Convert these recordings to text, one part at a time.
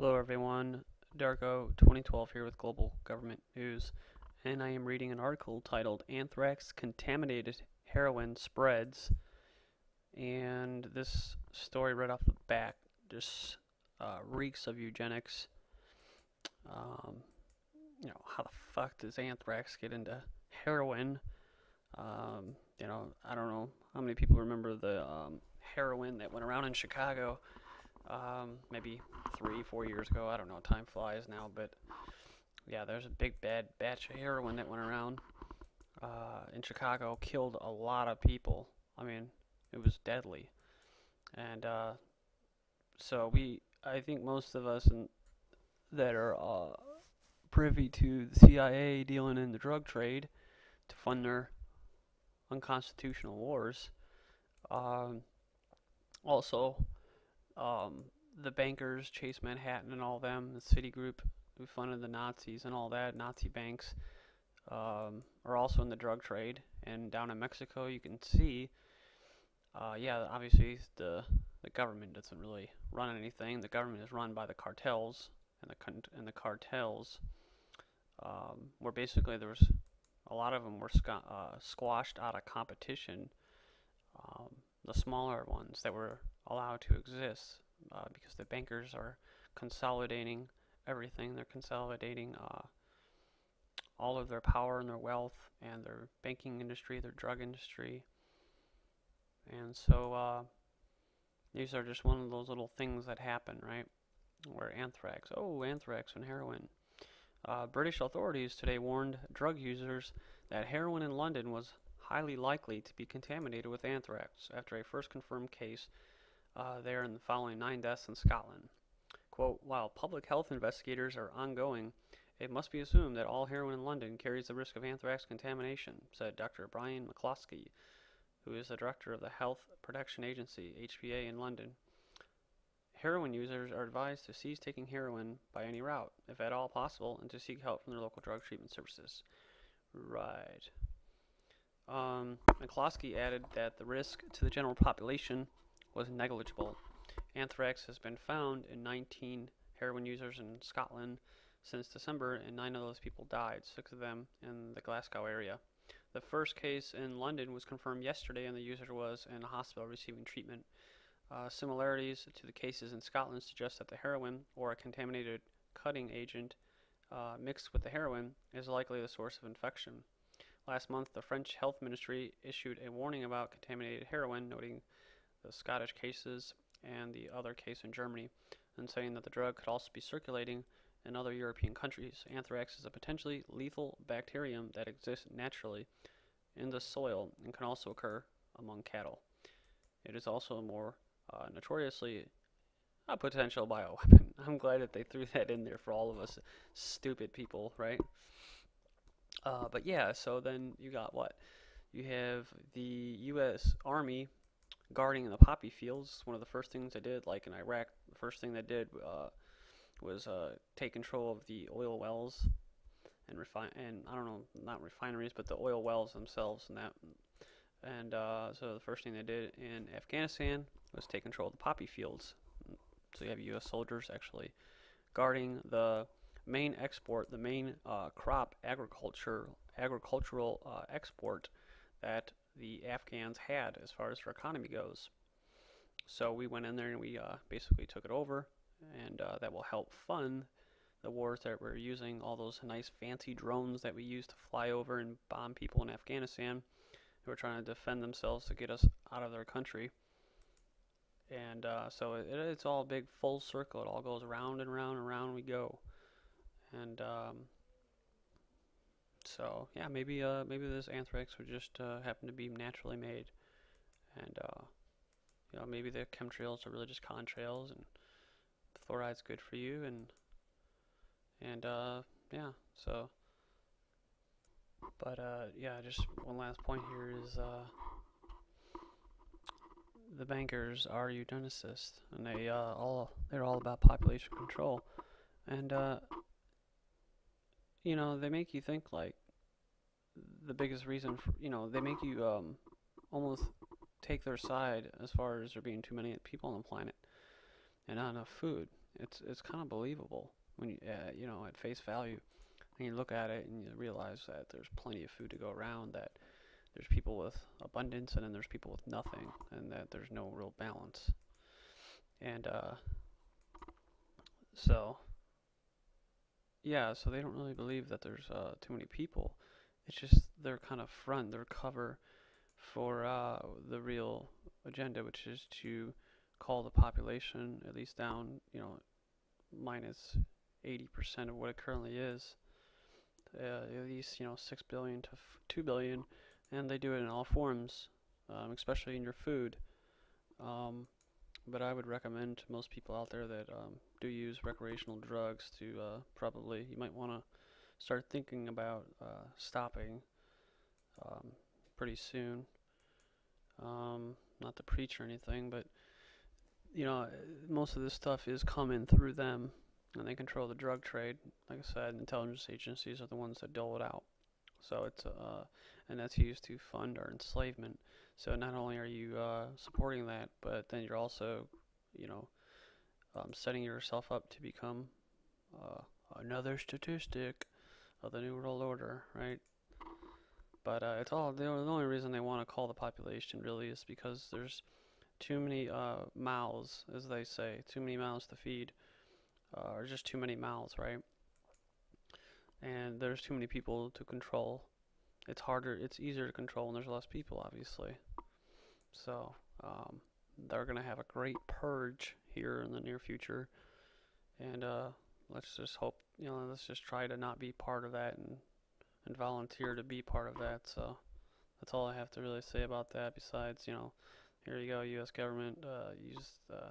Hello, everyone. Darko 2012 here with Global Government News, and I am reading an article titled Anthrax Contaminated Heroin Spreads. And this story, right off the bat, just uh, reeks of eugenics. Um, you know, how the fuck does anthrax get into heroin? Um, you know, I don't know how many people remember the um, heroin that went around in Chicago um, maybe three, four years ago. I don't know. Time flies now, but yeah, there's a big bad batch of heroin that went around uh, in Chicago, killed a lot of people. I mean, it was deadly, and uh, so we, I think most of us in, that are uh, privy to the CIA dealing in the drug trade to fund their unconstitutional wars. Um, also, um, the bankers, Chase Manhattan and all them, the Citigroup who funded the Nazis and all that, Nazi banks, um, are also in the drug trade. And down in Mexico, you can see, uh, yeah, obviously the the government doesn't really run anything. The government is run by the cartels, and the and the cartels, um, where basically there was a lot of them were sc- uh, squashed out of competition. Um, the smaller ones that were allowed to exist uh, because the bankers are consolidating everything. They're consolidating uh, all of their power and their wealth and their banking industry, their drug industry. And so uh, these are just one of those little things that happen, right? Where anthrax, oh, anthrax and heroin. Uh, British authorities today warned drug users that heroin in London was highly likely to be contaminated with anthrax after a first confirmed case uh, there in the following nine deaths in Scotland. Quote, while public health investigators are ongoing, it must be assumed that all heroin in London carries the risk of anthrax contamination, said Dr. Brian McCloskey, who is the director of the Health Protection Agency, HPA, in London. Heroin users are advised to cease taking heroin by any route, if at all possible, and to seek help from their local drug treatment services. Right. Um, McCloskey added that the risk to the general population was negligible. Anthrax has been found in 19 heroin users in Scotland since December, and nine of those people died, six of them in the Glasgow area. The first case in London was confirmed yesterday, and the user was in a hospital receiving treatment. Uh, similarities to the cases in Scotland suggest that the heroin, or a contaminated cutting agent uh, mixed with the heroin, is likely the source of infection. Last month, the French Health Ministry issued a warning about contaminated heroin, noting the Scottish cases and the other case in Germany, and saying that the drug could also be circulating in other European countries. Anthrax is a potentially lethal bacterium that exists naturally in the soil and can also occur among cattle. It is also more uh, notoriously a potential bioweapon. I'm glad that they threw that in there for all of us stupid people, right? Uh, but yeah, so then you got what? You have the U.S. Army guarding the poppy fields. One of the first things they did, like in Iraq, the first thing they did uh, was uh, take control of the oil wells and refine and I don't know, not refineries, but the oil wells themselves and that. And uh, so the first thing they did in Afghanistan was take control of the poppy fields. So you have U.S. soldiers actually guarding the main export, the main uh, crop agriculture, agricultural uh, export that the Afghans had as far as their economy goes. So we went in there and we uh, basically took it over, and uh, that will help fund the wars that we're using. All those nice fancy drones that we use to fly over and bomb people in Afghanistan who are trying to defend themselves to get us out of their country. And uh, so it, it's all a big full circle. It all goes round and round and round we go. And um, so yeah, maybe uh, maybe this anthrax would just uh, happen to be naturally made, and uh, you know maybe the chemtrails are really just contrails, and fluoride's good for you, and and uh, yeah, so. But uh, yeah, just one last point here is uh, the bankers are eugenicists, and they uh, all they're all about population control, and uh, you know they make you think like the biggest reason for you know they make you um, almost take their side as far as there being too many people on the planet, and not enough food. It's it's kind of believable when you uh, you know at face value, and you look at it and you realize that there's plenty of food to go around. That there's people with abundance and then there's people with nothing, and that there's no real balance. And uh, so yeah, so they don't really believe that there's uh, too many people. It's just their kind of front, their cover for uh, the real agenda, which is to call the population at least down, you know, minus 80% of what it currently is. Uh, at least, you know, 6 billion to 2 billion. And they do it in all forms, um, especially in your food. Um, but I would recommend to most people out there that um, do use recreational drugs to uh, probably, you might want to start thinking about uh, stopping um, pretty soon. Um, not to preach or anything, but you know, most of this stuff is coming through them, and they control the drug trade. Like I said, intelligence agencies are the ones that dole it out. So it's uh, and that's used to fund our enslavement. So not only are you uh, supporting that, but then you're also, you know, um, setting yourself up to become uh, another statistic of the New World Order, right? But uh, it's all the only reason they want to call the population really is because there's too many uh, mouths, as they say, too many mouths to feed, uh, or just too many mouths, right? And there's too many people to control. It's harder, it's easier to control when there's less people, obviously. So um, they're gonna have a great purge here in the near future, and uh, let's just hope, you know, let's just try to not be part of that and and volunteer to be part of that. So that's all I have to really say about that. Besides, you know, here you go, U.S. government uh, used uh,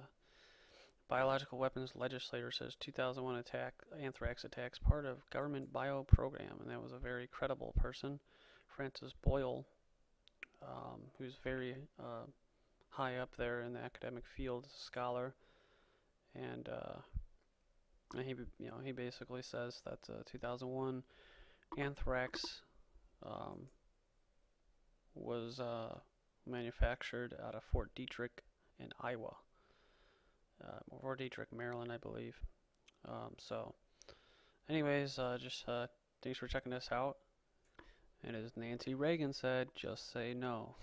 biological weapons legislator says 2001 attack anthrax attacks part of government bio program, and that was a very credible person, Francis Boyle, um, who's very uh, high up there in the academic field, scholar, and uh, he you know he basically says that uh, 2001 anthrax um, was uh, manufactured out of Fort Detrick in Iowa, uh, Fort Detrick, Maryland, I believe. Um, so, anyways, uh, just thanks for checking this out. And as Nancy Reagan said, just say no.